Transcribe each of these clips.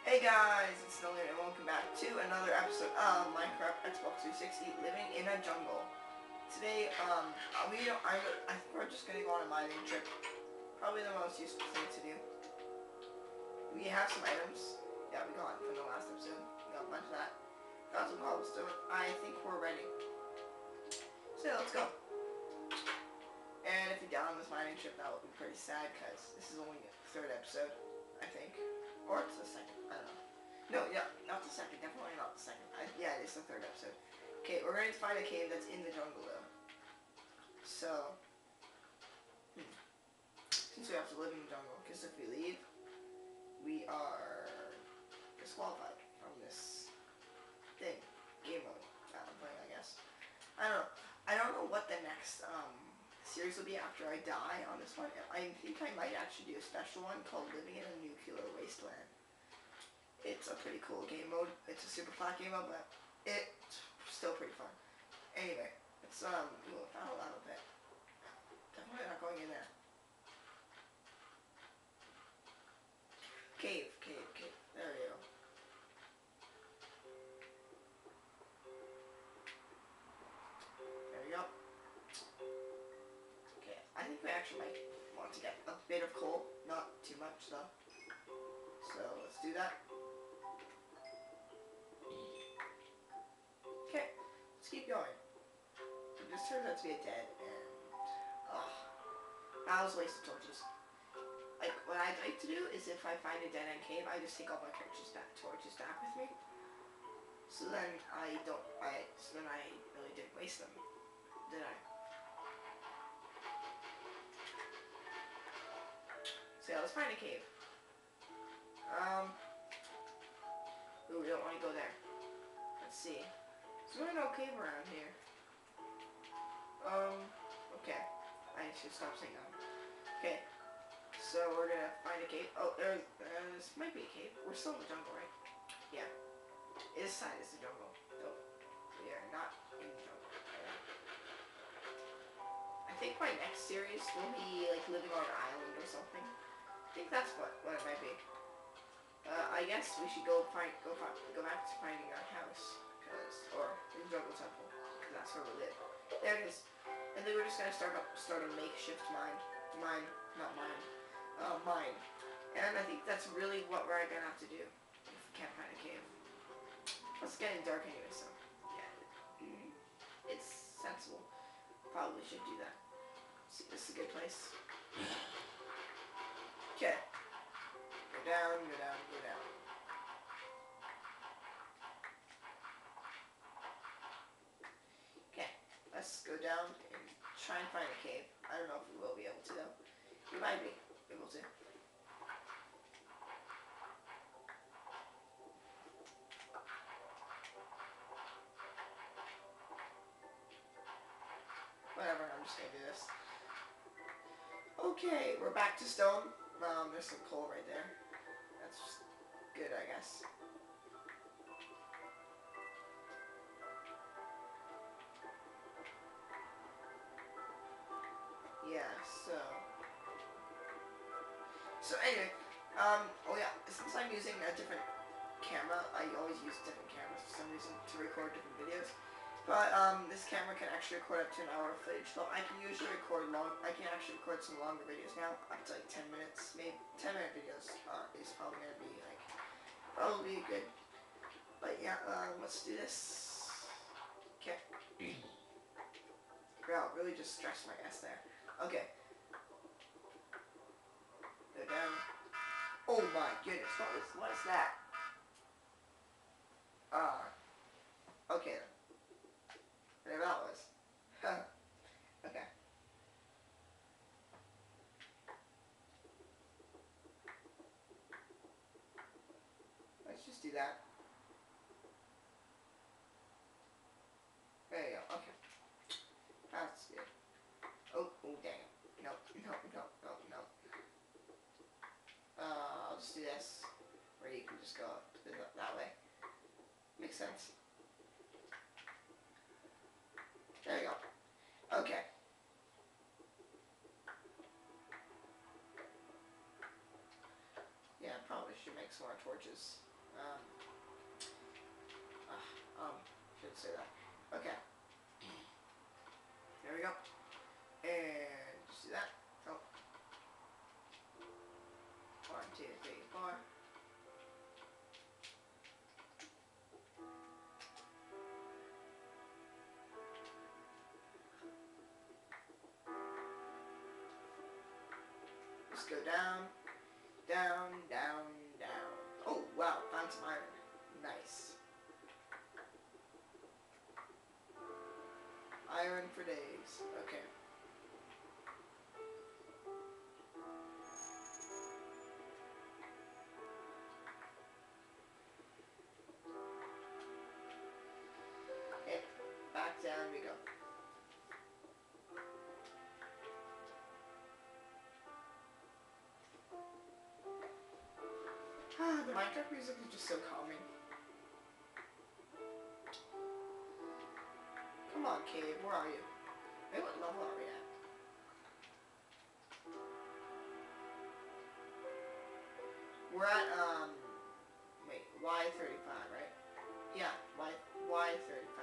Hey guys, it's Snowlin and welcome back to another episode of Minecraft Xbox 360 Living in a Jungle. Today, um, we don't, I, I think we're just gonna go on a mining trip. Probably the most useful thing to do. We have some items. Yeah, we got from the last episode. We got a bunch of that. Got some cobblestone. I think we're ready. So let's go. And if you die on this mining trip, that would be pretty sad because this is only the third episode, I think. Or it's the second. I don't know. No, yeah, not the second. Definitely not the second. I, yeah, it's the third episode. Okay, we're going to find a cave that's in the jungle, though. So, hmm. since we have to live in the jungle, because if we leave, we are disqualified from this thing, game mode that I'm playing, I guess. I don't know. I don't know what the next um, series will be after I die on this one. I think I might actually do a special one called Living in a Nuclear Wasteland. It's a pretty cool game mode. It's a super flat game mode, but it's still pretty fun. Anyway, it's um, I found a lot of it. Definitely not going in there. Bit of coal. Not too much though. So let's do that. Okay, let's keep going. This turns out to be a dead end. Oh, that was a waste of torches. Like, what I'd like to do is if I find a dead end cave, I just take all my torches back, torches back with me. So then I don't, I, so then I really didn't waste them, did I? So let's find a cave. Um, ooh, we don't want to go there. Let's see. Is there no cave around here? Um, okay. I should stop saying that. Okay. So we're gonna find a cave. Oh, there's, uh, this might be a cave. We're still in the jungle, right? Yeah. This side is the jungle. Nope. we are not in the jungle. I think my next series will be like living on an island or something. I think that's what, what it might be. Uh, I guess we should go find go find, go back to finding our house, cause or the jungle temple, cause that's where we live. There it is. And then we're just gonna start up start a makeshift mine, mine, not mine, uh, mine. And I think that's really what we're gonna have to do if we can't find a cave. It's getting dark anyway, so yeah, mm, it's sensible. Probably should do that. See, this is a good place. Okay. Go down, go down, go down. Okay, let's go down and try and find a cave. I don't know if we will be able to though. We might be able to. Whatever, I'm just gonna do this. Okay, we're back to stone. Um, there's some coal right there. That's good, I guess. Yeah, so... So anyway, um, oh yeah, since I'm using a different camera, I always use different cameras for some reason to record different videos. But um, this camera can actually record up to an hour of footage, so I can usually record long. I can actually record some longer videos now, up to like 10 minutes, maybe 10 minute videos uh, is probably gonna be like probably good. But yeah, um, let's do this. Okay. Wow, really just stressed my ass there. Okay. Go down. Oh my goodness, what is what is that? Ah. Uh, okay then. Whatever that was. okay. Let's just do that. There you go, okay. That's good. Oh, oh dang. No, no, no, no, no. Uh, I'll just do this. Where you can just go that way. Makes sense. There you go. Okay. Yeah, probably should make some more torches. Um, uh, um, should say that. Okay. There we go. And see that? Oh. One, two, three, four. Days. Okay. Okay, back down we go. Ah, the Minecraft music is just so calming. Come on, Cave, where are you? Wait, what level are we at? We're at, um, wait, Y35, right? Yeah, Y, Y35.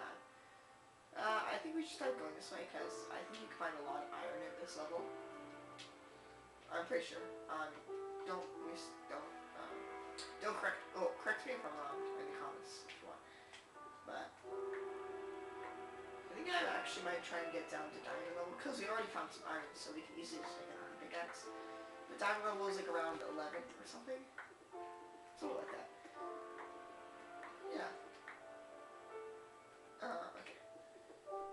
Uh, I think we should start going this way, because I think you can find a lot of iron at this level. I'm pretty sure. Um, don't, mis- don't, um, don't correct, oh, correct me if I'm wrong in the comments if you want. But, think I actually might try and get down to diamond level, because we already found some iron, so we can easily just make an iron pickaxe. But diamond level is like around 11 or something. Something like that. Yeah. Uh, okay.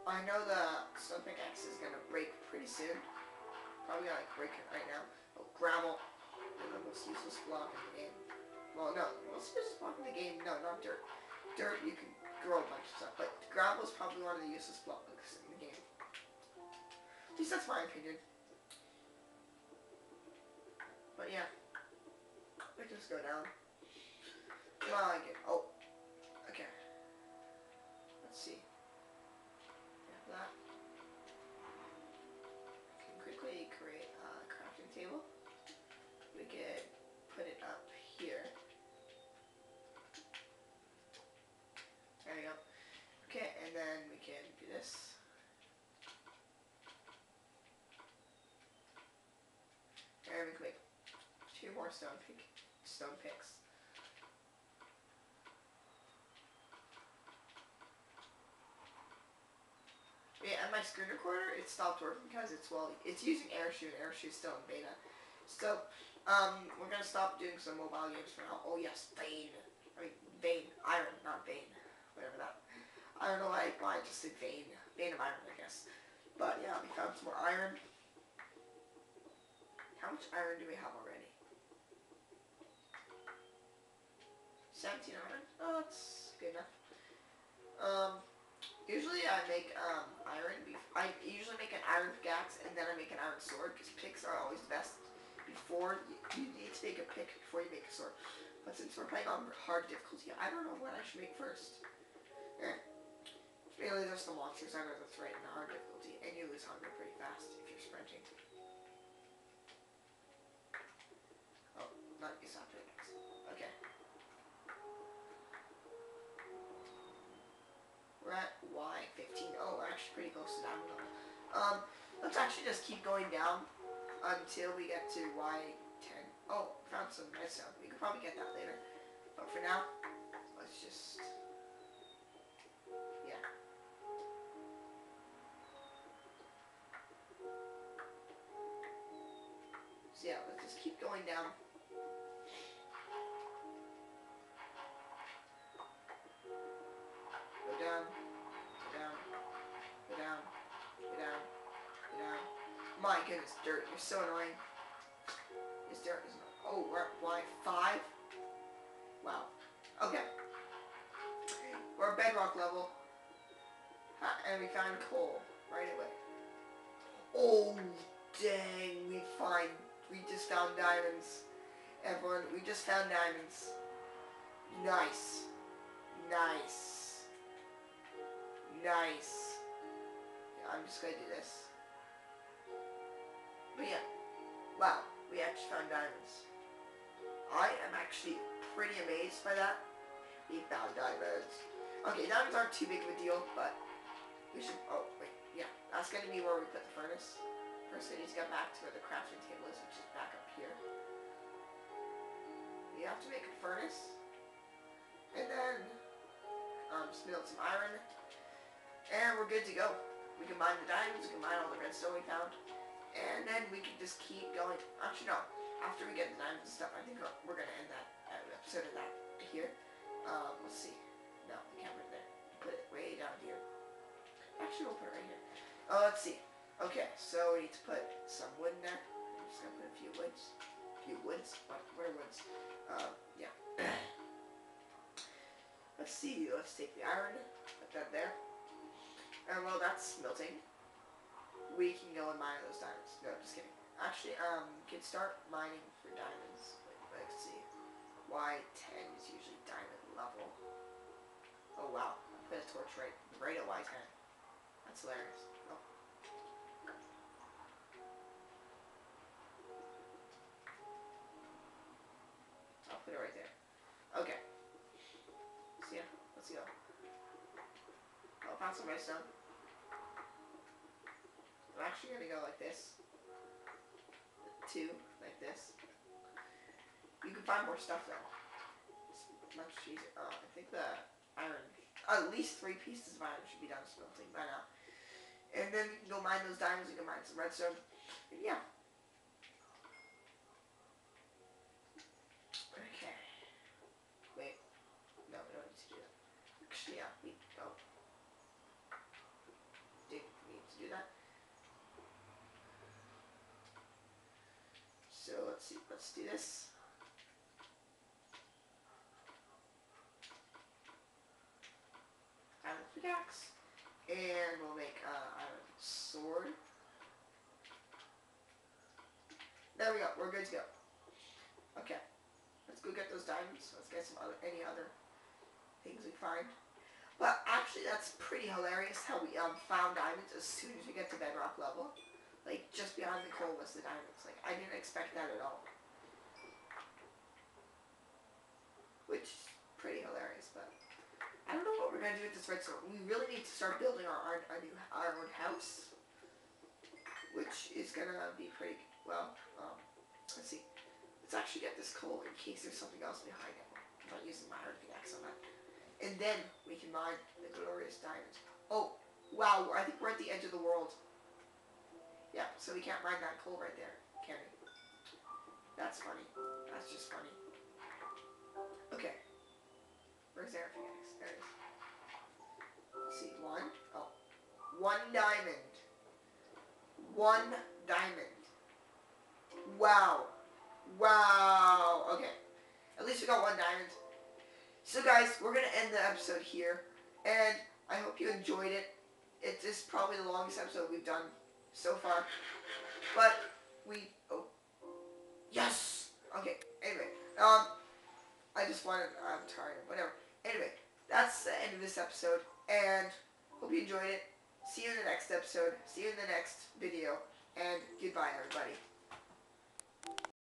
I know the stone pickaxe is gonna break pretty soon. Probably gonna like break it right now. Oh, gravel. The most useless block in the game. Well, no, most useless block in the game. No, not dirt. Dirt, you can grow a bunch of stuff, but gravel is probably one of the useless blocks in the game. At least that's my opinion. But yeah, let's just go down. Come on, get. Stone pick stone picks. Yeah, and my screen recorder, it stopped working because it's well, it's using AirShou, and AirShou's still in beta. So, um, we're gonna stop doing some mobile games for now. Oh yes, Bane. I mean, Bane, Iron, not Bane, whatever that. I don't know why, why I just said Bane, Bane of Iron, I guess. But yeah, we found some more iron. How much iron do we have already? 17 iron? Oh, that's good enough. Um, usually I make um, iron, I usually make an iron pickaxe and then I make an iron sword because picks are always best before, you, you need to make a pick before you make a sword. But since we're playing on hard difficulty, I don't know what I should make first. Eh. Really just the monsters under the threat in hard difficulty and you lose hunger pretty fast if you're sprinting. Oh, not that pickaxe. We're at Y15. Oh, we're actually pretty close to diamond level. Um, let's actually just keep going down until we get to Y10. Oh, found some redstone. We could probably get that later. But for now, let's just... Yeah. So yeah, let's just keep going down. My goodness, dirt, you're so annoying. This dirt is. Oh, we're at Y5? Wow. Okay. We're at bedrock level. And we found coal right away. Oh, dang, we find, we just found diamonds. Everyone, we just found diamonds. Nice. Nice. Nice. I'm just gonna do this. But yeah, wow, we actually found diamonds. I am actually pretty amazed by that. We found diamonds. Okay, diamonds aren't too big of a deal, but we should, oh, wait, yeah. That's gonna be where we put the furnace. First we need to get back to where the crafting table is, which is back up here. We have to make a furnace. And then, um, smelt some iron. And we're good to go. We can mine the diamonds, we can mine all the redstone we found. And then we can just keep going. Actually, no. After we get the diamonds and stuff, I think we're gonna end that episode of that here. Um, let's see. No, the camera there. Put it way down here. Actually, we'll put it right here. Oh, let's see. Okay, so we need to put some wood in there. I'm just gonna put a few woods. A few woods? Are woods? Um, yeah. let's see. Let's take the iron. Put that there. And while that's smelting, we can go and mine those diamonds. No, just kidding. Actually, um, can start mining for diamonds. Wait, let's see. Y10 is usually diamond level. Oh wow, I put a torch right, right at Y10. That's hilarious. Oh. I'll put it right there. Okay. So yeah, let's go. I'll found some redstone. I'm actually gonna go like this. Two, like this. You can find more stuff though. It's much easier. I think the iron, at least three pieces of iron should be done smelting by now. And then you can go mine those diamonds, you can mine some redstone. And yeah. Okay. Wait. No, we don't need to do that. Actually, yeah, we don't. Do we need to do that? So let's do this. Iron pickaxe. And we'll make uh, iron sword. There we go, we're good to go. Okay. Let's go get those diamonds. Let's get some other any other things we find. But actually that's pretty hilarious how we um, found diamonds as soon as we get to bedrock level. Like just beyond the coal was the diamonds. Like I didn't expect that at all. Which is pretty hilarious, but I don't know what we're gonna do with this redstone. We really need to start building our, our, our new our own house, which is gonna be pretty well. Um, let's see. Let's actually get this coal in case there's something else behind it. I'm not using my iron pickaxe on that. And then we can mine the glorious diamonds. Oh, wow! I think we're at the edge of the world. Yeah, so we can't mine that coal right there, can we? That's funny. That's just funny. Where's Air Phoenix? There. See, one. Oh. One diamond. One diamond. Wow. Wow. Okay. At least we got one diamond. So guys, we're going to end the episode here. And I hope you enjoyed it. It is probably the longest episode we've done so far. But we... Oh. Yes! Okay, anyway. Um, I just wanted... I'm tired. Whatever. Anyway, that's the end of this episode, and hope you enjoyed it. See you in the next episode. See you in the next video, and goodbye, everybody.